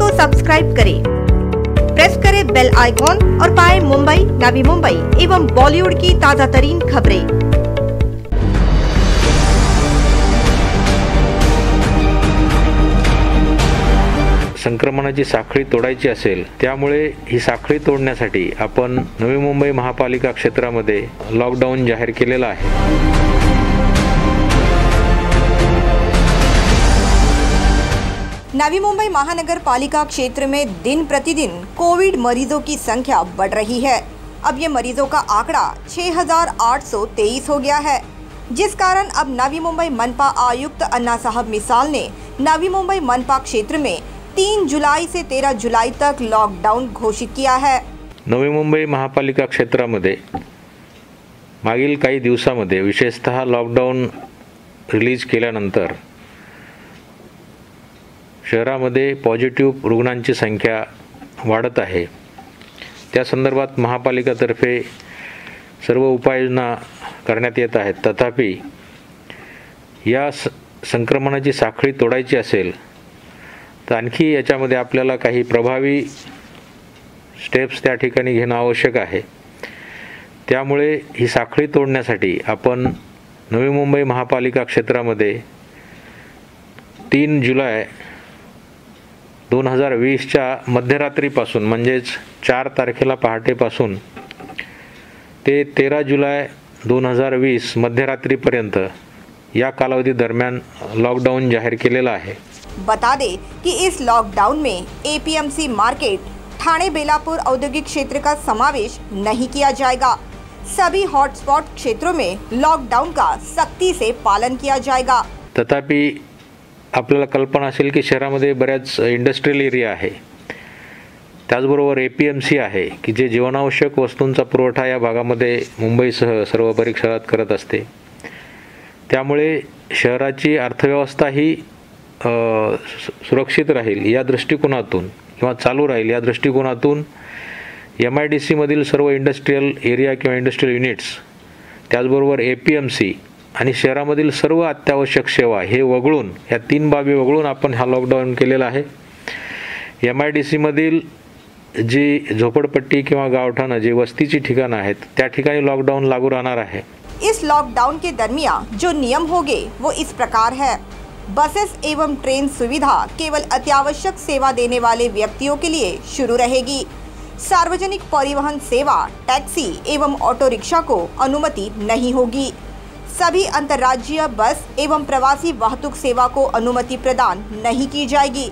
को सब्सक्राइब करें। प्रेस करें बेल आइकॉन और पाए मुंबई नवी मुंबई एवं बॉलीवुड की ताजा तरीन खबरें। संक्रमणाची साखळी तोडायची असेल त्यामुळे ही साखळी तोडण्यासाठी आपण नवी मुंबई महापालिका क्षेत्रामध्ये लॉकडाऊन जाहीर केलेला आहे. नवी मुंबई महानगर पालिका क्षेत्र में दिन प्रतिदिन कोविड मरीजों की संख्या बढ़ रही है। अब ये मरीजों का आंकड़ा 6,823 हो गया है। जिस कारण अब नवी मुंबई मनपा आयुक्त अन्ना साहब मिसाल ने नवी मुंबई मनपा क्षेत्र में 3 जुलाई से 13 जुलाई तक लॉकडाउन घोषित किया है। नवी मुंबई महापालिका क्षेत्रामध्ये मागील काही दिवसामध्ये विशेषतः लॉकडाऊन रिलीज़ केल्यानंतर शहरामध्ये पॉझिटिव्ह रुग्णांची संख्या वाढत आहे. त्या संदर्भात महापालिकातर्फे सर्व उपाययोजना करण्यात येत आहेत. तथापि या स संक्रमणाची साखळी तोडायची असेल तर आणखी याच्यामध्ये आपल्याला काही प्रभावी स्टेप्स त्या ठिकाणी घेणं आवश्यक आहे. त्यामुळे ही साखळी तोडण्यासाठी आपण नवी मुंबई महापालिका क्षेत्रामध्ये तीन जुलै दोन हज़ार वीसच्या मध्यरात्रीपासून म्हणजेच चार तारखेला पहाटेपासून ते तेरा जुलै दोन हज़ार वीस मध्यरात्रीपर्यंत या कालावधी दरम्यान लॉकडाऊन जाहीर केलेला आहे. बता दें कि इस लॉकडाउन में एपीएमसी मार्केट ठाणे बेलापुर औद्योगिक क्षेत्र का समावेश नहीं किया जाएगा। सभी हॉटस्पॉट क्षेत्रों में लॉकडाउन का सख्ती से पालन किया जाएगा। तथापि आपल्याला कल्पना असेल की शहरामध्ये बऱ्याच इंडस्ट्रियल एरिया आहे. त्याचबरोबर ए पी एम सी आहे की जे जीवनावश्यक वस्तूंचा पुरवठा या भागामध्ये मुंबईसह सर्व बरीच शहरात करत असते. त्यामुळे शहराची अर्थव्यवस्था ही सु- सुरक्षित राहील या दृष्टिकोनातून किंवा चालू राहील या दृष्टिकोनातून एम आय डी सीमधील सर्व इंडस्ट्रीयल एरिया किंवा इंडस्ट्रीयल युनिट्स त्याचबरोबर ए पी एम सी आणि शहरामधील सर्व अत्यावश्यक सेवा हे वगळून, या तीन बाबी वगळून आपण हा लॉकडाऊन केलेला आहे. एम आय डी सीमधील जी झोपडपट्टी किंवा गावठाणं, जी वस्तीची ठिकाणं आहेत, त्या ठिकाणी लॉकडाऊन लागू राहणार आहे. इस लॉकडाउन के दरमियान जो नियम होंगे, वो इस प्रकार है. बसेस एवं ट्रेन सुविधा केवल अत्यावश्यक सेवा देने वाले व्यक्तियों के लिए शुरू रहेगी. सार्वजनिक परिवहन सेवा, टैक्सी एवं ऑटो रिक्शा को अनुमति नहीं होगी. सभी अंतर्राज्यीय बस एवं प्रवासी वाहतुक सेवा को अनुमति प्रदान नहीं की जाएगी।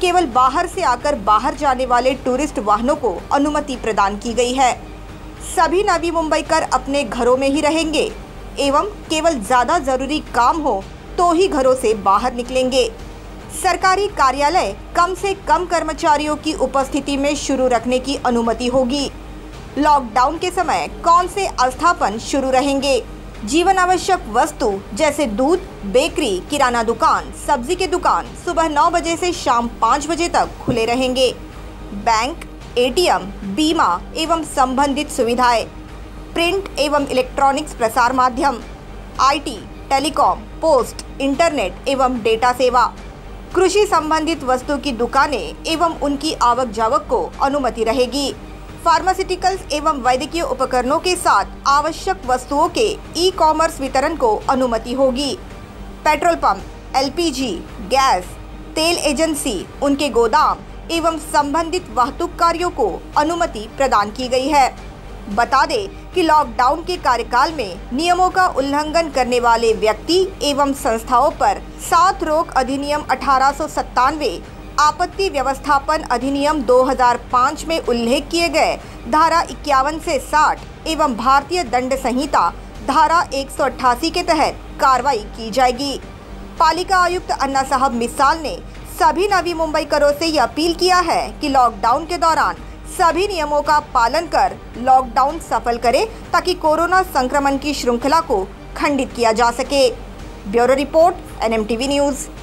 केवल बाहर से आकर बाहर जाने वाले टूरिस्ट वाहनों को अनुमति प्रदान की गई है। सभी नवी मुंबई कर अपने घरों में ही रहेंगे एवं केवल ज़्यादा ज़रूरी काम हो तो ही घरों से बाहर निकलेंगे। सरकारी कार्यालय कम से कम कर्मचारियों की उपस्थिति में शुरू रखने की अनुमति होगी। लॉकडाउन के समय कौन से अस्थापन शुरू रहेंगे? जीवन आवश्यक वस्तु जैसे दूध बेकरी किराना दुकान सब्ज़ी की दुकान सुबह नौ बजे से शाम पाँच बजे तक खुले रहेंगे। बैंक एटीएम बीमा एवं संबंधित सुविधाएँ। प्रिंट एवं इलेक्ट्रॉनिक्स प्रसार माध्यम आईटी, टेलीकॉम पोस्ट इंटरनेट एवं डेटा सेवा। कृषि संबंधित वस्तु की दुकानें एवं उनकी आवक जावक को अनुमति रहेगी। फार्मास्यूटिकल्स एवं वैद्यकीय उपकरणों के साथ आवश्यक वस्तुओं के ई कॉमर्स वितरण को अनुमति होगी। पेट्रोल पंप, एलपीजी, गैस, तेल एजेंसी, उनके गोदाम एवं संबंधित वाहतुक कार्यों को अनुमति प्रदान की गई है। बता दें कि लॉकडाउन के कार्यकाल में नियमों का उल्लंघन करने वाले व्यक्ति एवं संस्थाओं पर सात रोग अधिनियम अठारह सौ सत्तानवे आपत्ति व्यवस्थापन अधिनियम 2005 में उल्लेख किए गए। धारा इक्यावन से 60 एवं भारतीय दंड संहिता धारा 188 के तहत कार्रवाई की जाएगी। पालिका आयुक्त अन्ना साहब मिसाल ने सभी नवी मुंबई मुंबईकरों से यह अपील किया है कि लॉकडाउन के दौरान सभी नियमों का पालन कर लॉकडाउन सफल करें ताकि कोरोना संक्रमण की श्रृंखला को खंडित किया जा सके। Bureau report, NMTV news.